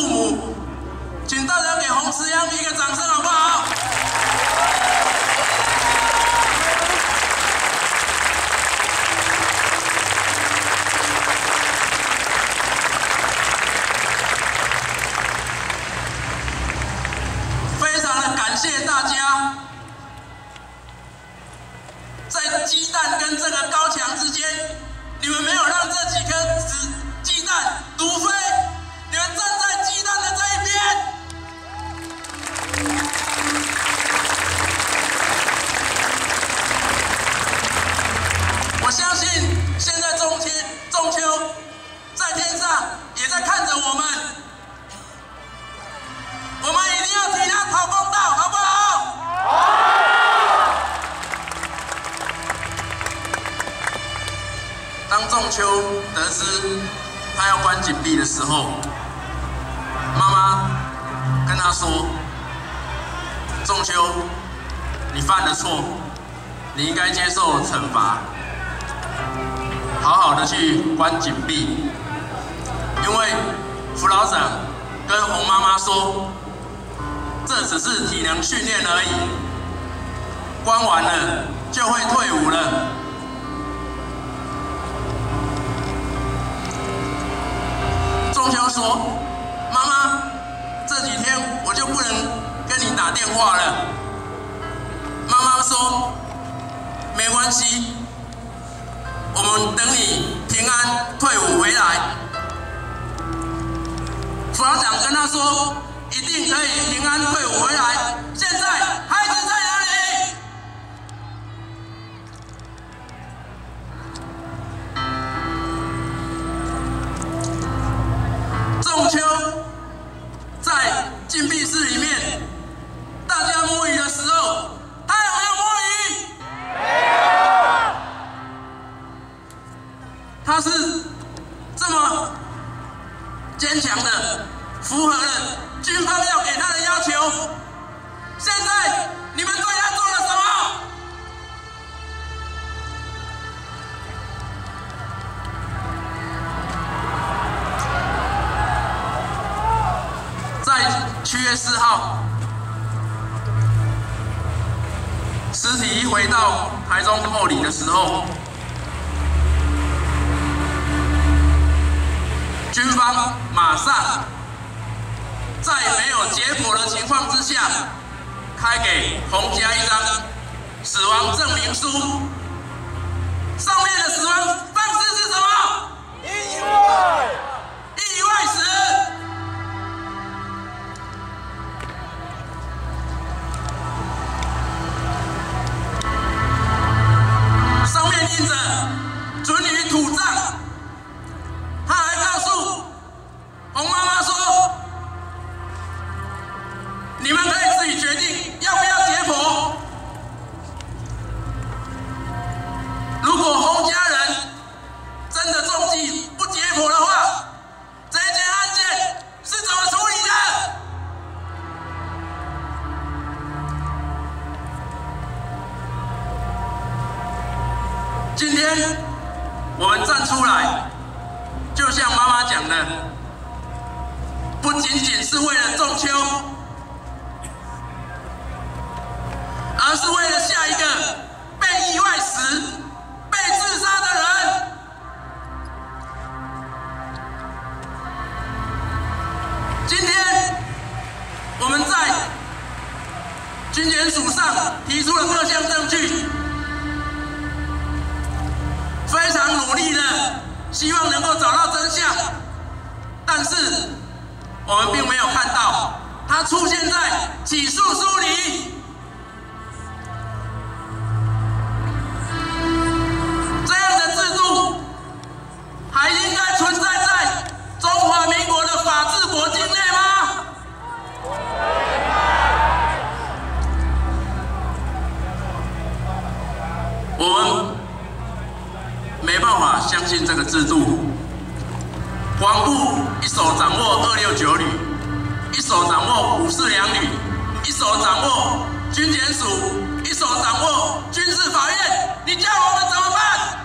父母。请大家给洪慈阳一个掌声，好不好？非常的感谢大家，在鸡蛋跟这个高墙之间，你们没有让这几颗子鸡蛋独飞，你们站在当仲秋得知他要关紧闭的时候，妈妈跟他说：“仲秋，你犯了错，你应该接受惩罚，好好的去关紧闭。因为辅导长跟洪妈妈说，这只是体能训练而已，关完了就会退伍了。”仲秋说：“妈妈，这几天我就不能跟你打电话了。”妈妈说：“没关系，我们等你平安退伍回来。”辅导长跟他说：“一定可以平安退伍回来。”现在中后里的时候，军方马上在没有结果的情况之下，开给洪家一张死亡证明书，上面的死亡方式是什么？意外，而是为了下一个被意外死、被自杀的人。今天我们在军检署上提出了各项证据。非常努力的，希望能够找到真相，但是我们并没有看到他出现在起诉书里。我们。没办法相信这个制度。黄部一手掌握二六九旅，一手掌握五四两旅，一手掌握军检署，一手掌握军事法院。你叫我们怎么办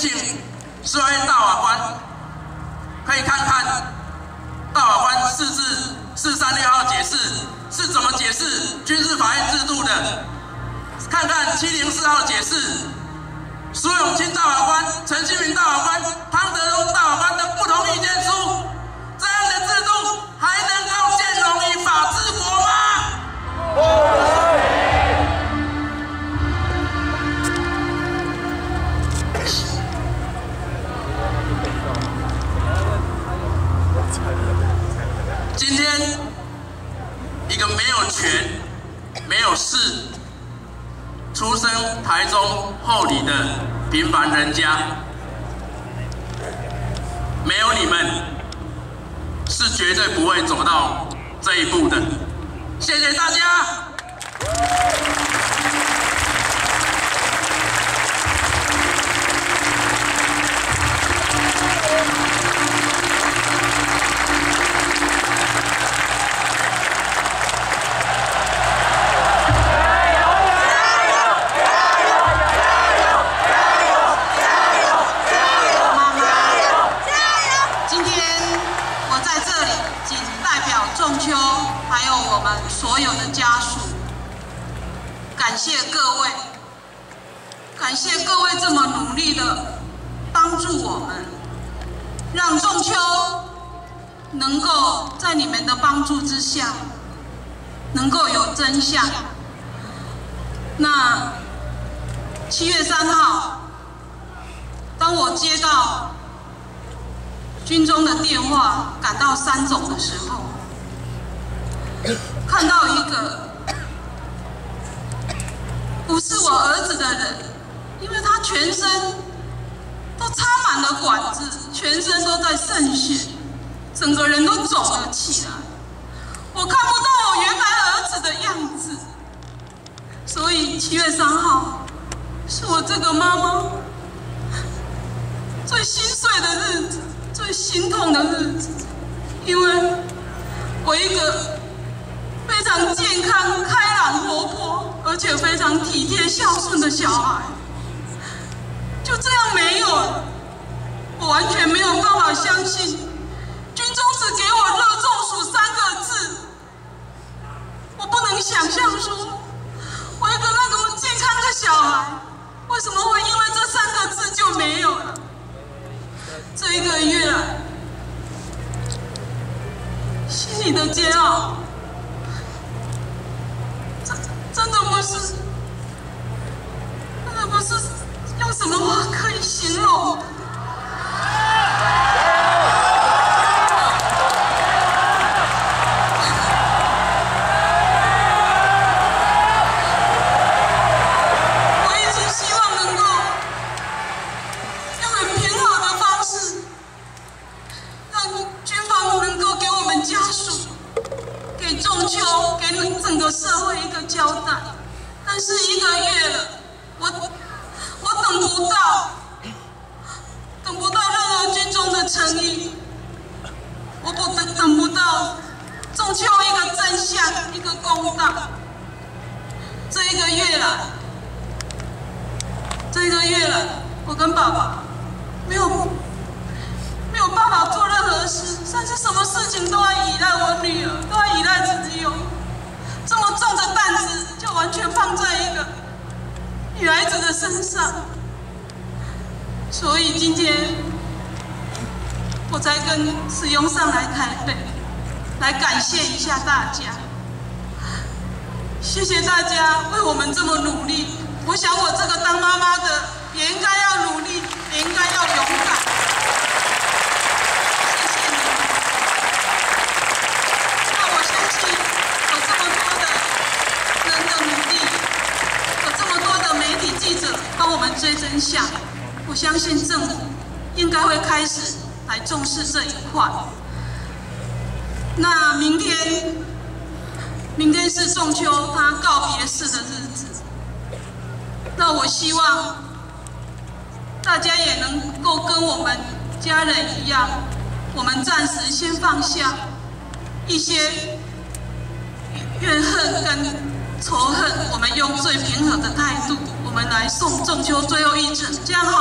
请四位大法官可以看看大法官四至四三六号解释是怎么解释军事法院制度的，看看七零四号解释苏永清大法官、陈新明大法官、汤德荣大法官的不同意见书，没有你们，是绝对不会走到这一步的。谢谢大家。让仲秋能够在你们的帮助之下，能够有真相。那七月三号，当我接到军中的电话赶到三总的时候，看到一个不是我儿子的人，因为他全身插满了管子，全身都在渗血，整个人都肿了起来。我看不到我原来儿子的样子，所以七月三号是我这个妈妈最心碎的日子。最心痛的日子，因为我一个非常健康、开朗、活泼，而且非常体贴、孝顺的小孩，就这样没有了。我完全没有办法相信，军中只给我“热中暑”三个字，我不能想象说，我一个那么健康的小孩，为什么会因为这三个字就没有了？这一个月来，心里的煎熬，真真的不是，真的不是怎么我可以形容？一个月了，我跟爸爸没有没有办法做任何事，甚至什么事情都要依赖我女儿，都要依赖自己有这么重的担子，就完全放在一个女孩子的身上。所以今天我才跟使用上来台北，来感谢一下大家，谢谢大家为我们这么努力。我想，我这个当妈妈的也应该要努力，也应该要勇敢。谢谢你们。那我相信，有这么多的人的努力，有这么多的媒体记者帮我们追真相，我相信政府应该会开始来重视这一块。那明天，明天是仲秋他告别式的日子。那我希望大家也能够跟我们家人一样，我们暂时先放下一些怨恨跟仇恨，我们用最平和的态度，我们来送仲秋最后一程，这样？好。